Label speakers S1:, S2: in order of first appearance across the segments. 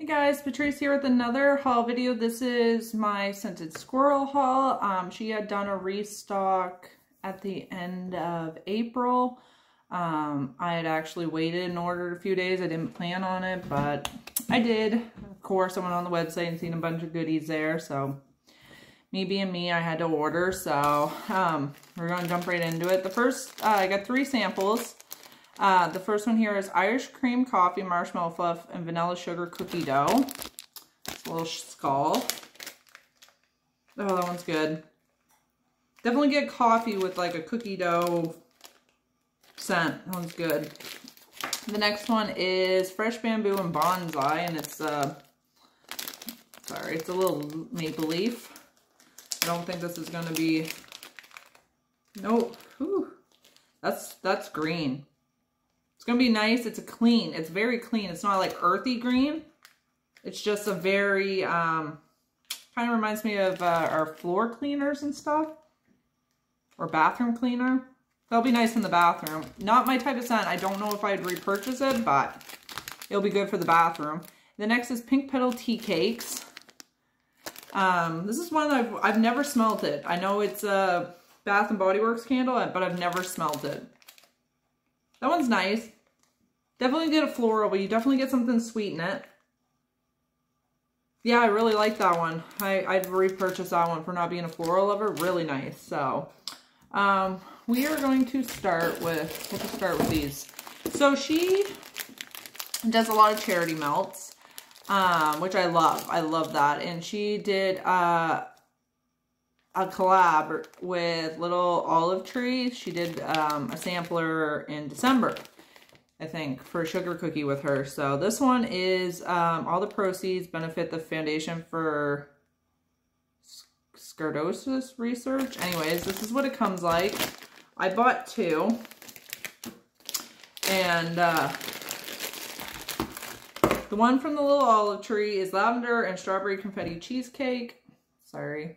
S1: Hey guys, Patrice here with another haul video. This is my Scented Squirrel haul. Um, she had done a restock at the end of April. Um, I had actually waited and ordered a few days. I didn't plan on it, but I did. Of course, I went on the website and seen a bunch of goodies there, so me being me, I had to order. So um, we're going to jump right into it. The first, uh, I got three samples. Uh, the first one here is Irish cream coffee, marshmallow fluff, and vanilla sugar cookie dough. It's a little skull. Oh, that one's good. Definitely get coffee with like a cookie dough scent. That one's good. The next one is fresh bamboo and bonsai, and it's uh, sorry, it's a little maple leaf. I don't think this is gonna be. Nope. Whew. That's that's green. Going to be nice. It's a clean. It's very clean. It's not like earthy green. It's just a very, um, kind of reminds me of uh, our floor cleaners and stuff. Or bathroom cleaner. That'll be nice in the bathroom. Not my type of scent. I don't know if I'd repurchase it, but it'll be good for the bathroom. The next is Pink Petal Tea Cakes. Um, this is one I've, I've never smelled it. I know it's a Bath & Body Works candle, but I've never smelled it. That one's nice. Definitely get a floral, but you definitely get something sweet in it. Yeah, I really like that one. I, I'd repurchase that one for not being a floral lover. Really nice. So, um, we are going to start with, we'll start with these. So she does a lot of charity melts, um, which I love. I love that. And she did, uh, a collab with Little Olive Tree. She did um, a sampler in December, I think, for sugar cookie with her. So this one is um, all the proceeds benefit the Foundation for Scoliosis Research. Anyways, this is what it comes like. I bought two. And uh, the one from the Little Olive Tree is lavender and strawberry confetti cheesecake. Sorry,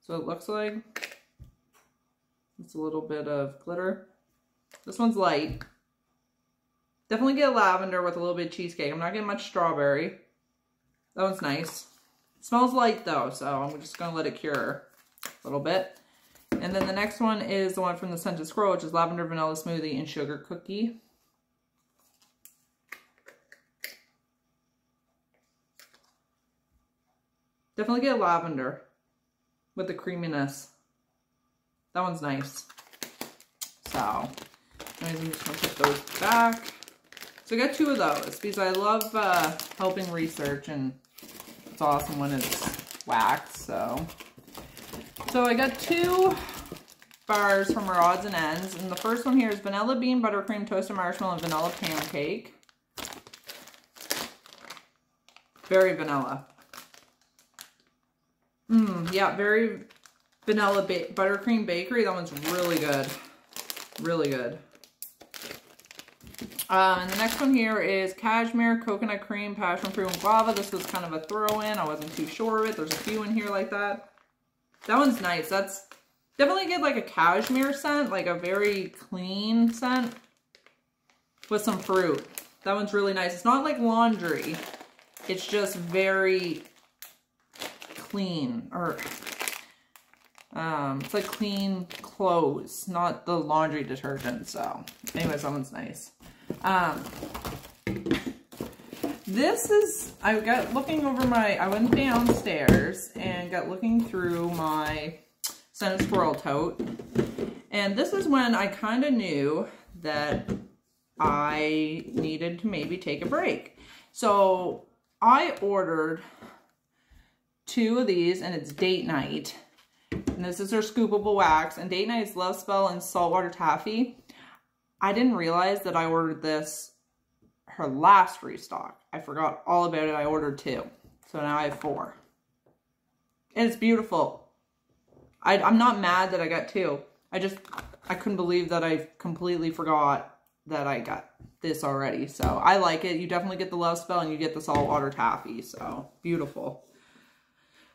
S1: so it looks like it's a little bit of glitter. This one's light. Definitely get lavender with a little bit of cheesecake. I'm not getting much strawberry. That one's nice. It smells light though, so I'm just to let it cure a little bit. And then the next one is the one from the Scented Squirrel, which is lavender vanilla smoothie and sugar cookie. Definitely get lavender with the creaminess. That one's nice. So, anyways, I'm just going to put those back. So I got two of those because I love uh, helping research and it's awesome when it's waxed. So, so I got two bars from our odds and ends. And the first one here is vanilla bean, buttercream, toasted marshmallow, and vanilla pancake. Very vanilla. Mmm, yeah, very vanilla ba buttercream bakery. That one's really good. Really good. Uh, and the next one here is cashmere, coconut cream, passion fruit, and guava. This was kind of a throw-in. I wasn't too sure of it. There's a few in here like that. That one's nice. That's definitely get like a cashmere scent, like a very clean scent with some fruit. That one's really nice. It's not like laundry. It's just very clean or um, it's like clean clothes, not the laundry detergent. So anyways, that one's nice. Um, this is, I got looking over my, I went downstairs and got looking through my Scented Squirrel tote. And this is when I kind of knew that I needed to maybe take a break. So I ordered two of these and it's date night. And this is her scoopable wax. And date night is Love Spell and Saltwater Taffy. I didn't realize that I ordered this, her last restock. I forgot all about it. I ordered two. So now I have four. And it's beautiful. I, I'm not mad that I got two. I just, I couldn't believe that I completely forgot that I got this already. So I like it. You definitely get the Love Spell and you get the Saltwater Taffy. So beautiful.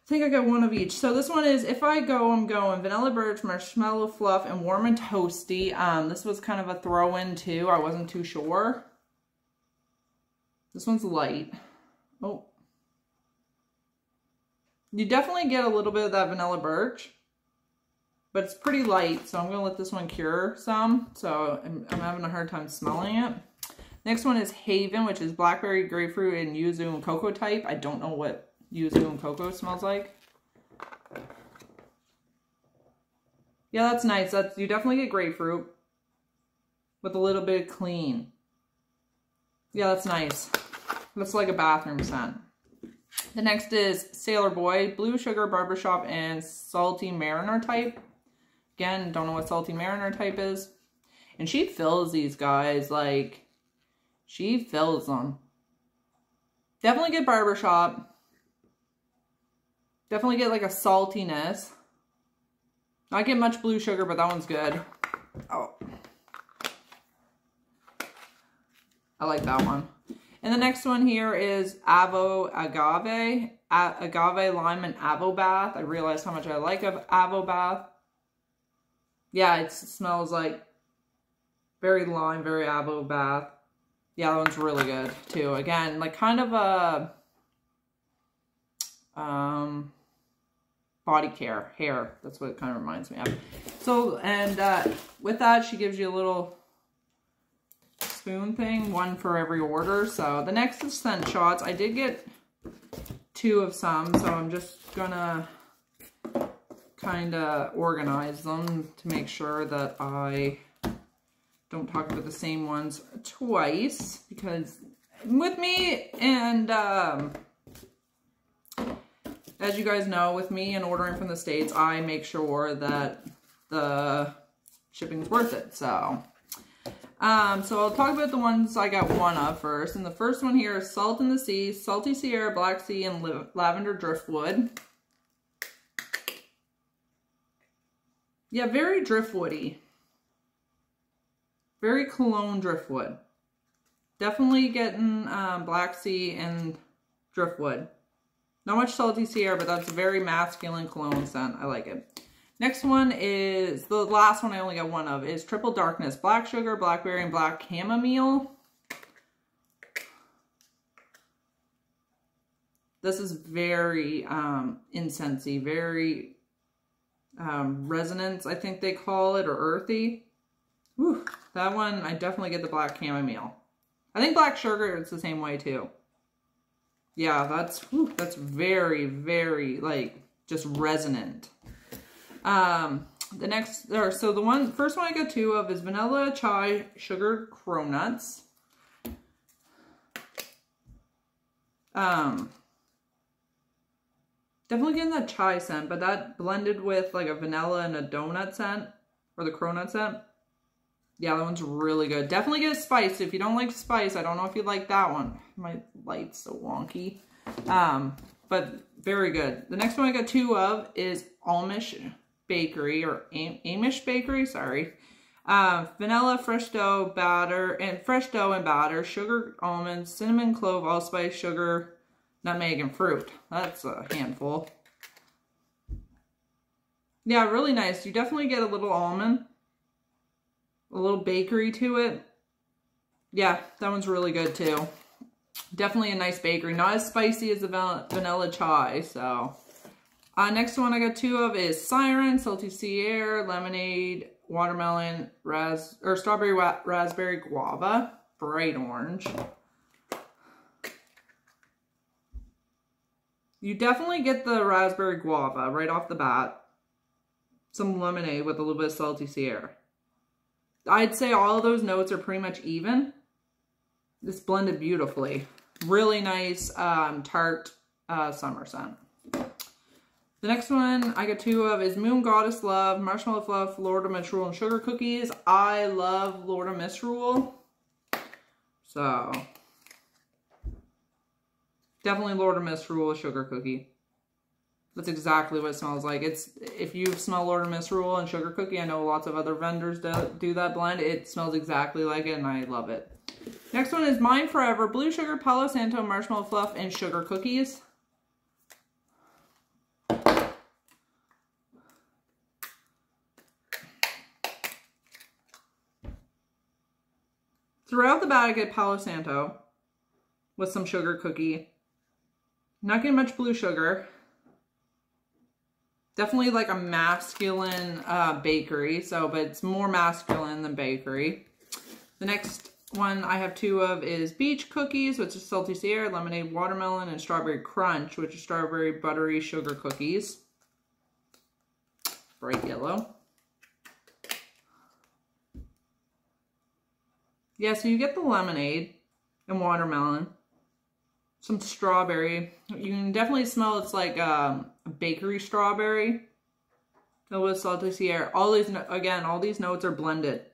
S1: I think I got one of each. So this one is If I Go, I'm Going. Vanilla Birch, Marshmallow Fluff, and Warm and Toasty. Um, this was kind of a throw-in too. I wasn't too sure. This one's light. Oh. You definitely get a little bit of that vanilla birch, but it's pretty light, so I'm going to let this one cure some. So I'm, I'm having a hard time smelling it. Next one is Haven, which is blackberry, grapefruit, and yuzu and cocoa type. I don't know what yuzu and cocoa smells like. Yeah, that's nice. That's You definitely get grapefruit with a little bit of clean. Yeah, that's nice. Looks like a bathroom scent. The next is Sailor Boy, Blue Sugar Barbershop, and Salty Mariner type. Again, don't know what Salty Mariner type is. And she fills these guys, like, she fills them. Definitely get Barbershop. Definitely get, like, a saltiness. Not get much blue sugar, but that one's good. Oh. I like that one. And the next one here is Avo Agave. A agave, lime, and Avo Bath. I realized how much I like of Avo Bath. Yeah, it smells like very lime, very Avo Bath. Yeah, that one's really good too. Again, like kind of a um, body care, hair. That's what it kind of reminds me of. So, and uh, with that, she gives you a little spoon thing, one for every order. So the next is scent shots. I did get two of some, so I'm just gonna kind of organize them to make sure that I don't talk about the same ones twice because with me and um, as you guys know, with me and ordering from the States, I make sure that the shipping's worth it. So um, so I'll talk about the ones I got one of first. And the first one here is Salt in the Sea, Salty Sea Air, Black Sea, and Lavender Driftwood. Yeah, very driftwoody. Very cologne driftwood. Definitely getting um, Black Sea and driftwood. Not much Salty Sea Air, but that's a very masculine cologne scent. I like it. Next one is, the last one I only got one of, is Triple Darkness. Black Sugar, Blackberry, and Black Chamomile. This is very um, incensey, very um, resonance, I think they call it, or earthy. Whew, that one, I definitely get the Black Chamomile. I think Black Sugar, it's the same way too. Yeah, that's, whew, that's very, very, like, just resonant. Um, the next, or so the one, first one I got two of is vanilla chai sugar cronuts. Um, definitely getting that chai scent, but that blended with like a vanilla and a donut scent, or the cronut scent. Yeah, that one's really good. Definitely get a spice. If you don't like spice, I don't know if you like that one. My light's so wonky. Um, but very good. The next one I got two of is Amish Bakery or Amish Bakery, sorry. Uh, vanilla, fresh dough, batter, and fresh dough and batter, sugar, almonds, cinnamon, clove, allspice, sugar, nutmeg, and fruit. That's a handful. Yeah, really nice. You definitely get a little almond, a little bakery to it. Yeah, that one's really good too. Definitely a nice bakery. Not as spicy as the vanilla chai, so uh, next one I got two of is Siren, Salty Sea Air, Lemonade, Watermelon, ras or Strawberry Raspberry Guava, bright orange. You definitely get the Raspberry Guava right off the bat. Some lemonade with a little bit of Salty Sea Air. I'd say all of those notes are pretty much even. It's blended beautifully. Really nice um, tart uh, summer scent. The next one I got two of is Moon Goddess Love, Marshmallow Fluff, Florida Misrule, and Sugar Cookies. I love Florida Misrule. So, definitely Florida Misrule Sugar Cookie. That's exactly what it smells like. It's If you smell Florida Misrule and Sugar Cookie, I know lots of other vendors do, do that blend. It smells exactly like it, and I love it. Next one is Mine Forever, Blue Sugar, Palo Santo, Marshmallow Fluff, and Sugar Cookies. Throughout the bag, I get Palo Santo with some sugar cookie Not getting much blue sugar. Definitely like a masculine uh, bakery, so, but it's more masculine than bakery. The next one I have two of is beach cookies, which is salty Sea Air, lemonade watermelon, and strawberry crunch, which is strawberry buttery sugar cookies. Bright yellow. Yeah, so you get the lemonade and watermelon, some strawberry. You can definitely smell it's like um, bakery strawberry. It was salty Sea Air. All these, again, all these notes are blended.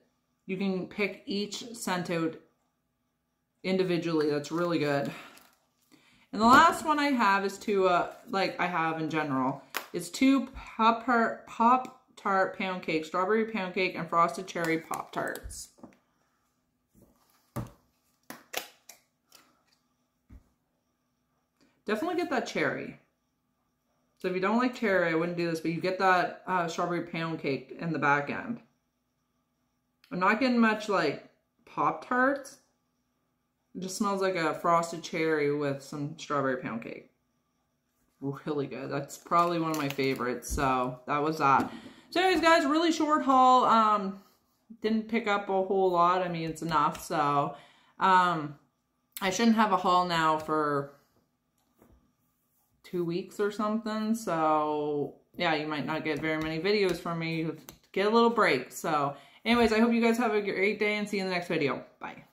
S1: You can pick each scent out individually. That's really good. And the last one I have is two, uh, like I have in general, is two Pop Tart, Pop Tart Pound Cake, Strawberry Pound Cake, and Frosted Cherry Pop Tarts. Definitely get that cherry. So if you don't like cherry, I wouldn't do this, but you get that uh, strawberry pound cake in the back end. I'm not getting much like Pop-Tarts. It just smells like a frosted cherry with some strawberry pound cake. Really good. That's probably one of my favorites. So that was that. So anyways, guys, really short haul. Um, didn't pick up a whole lot. I mean, it's enough. So um, I shouldn't have a haul now for two weeks or something. So yeah, you might not get very many videos from me. Get a little break. So anyways, I hope you guys have a great day and see you in the next video. Bye.